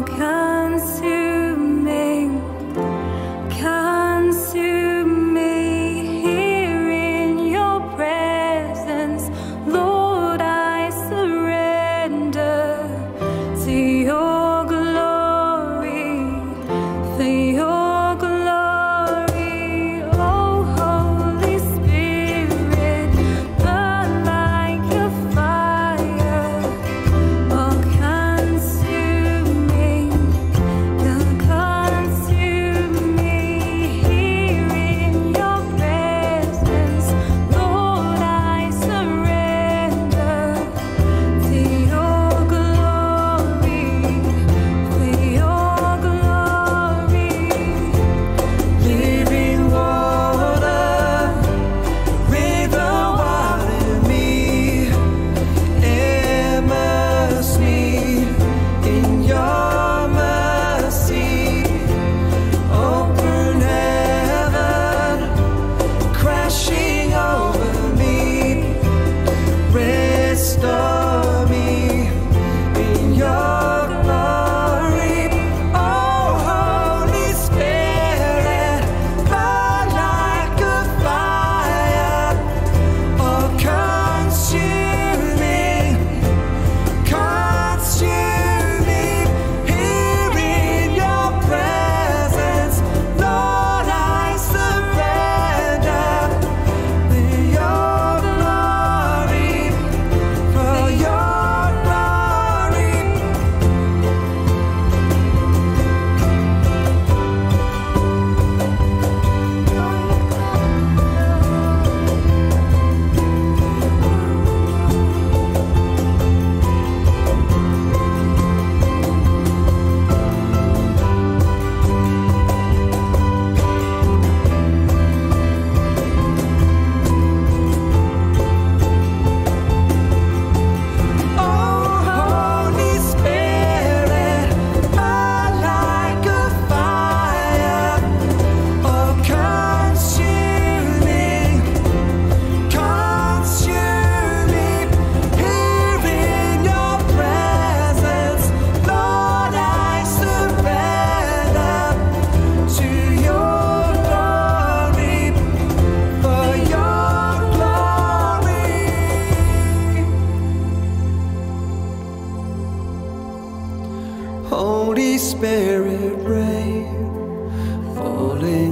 broken.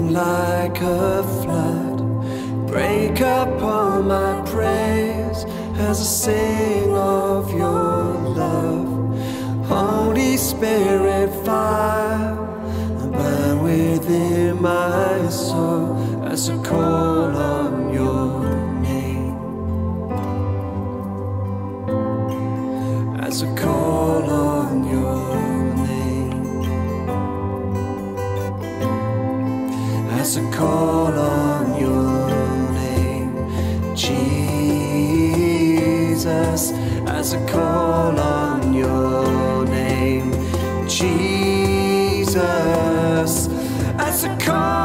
Like a flood. Break up all my praise as I sing of your love. Holy Spirit, fire, burn within my soul as I call on as I call on your name, Jesus, as I call on your name, Jesus, as I call.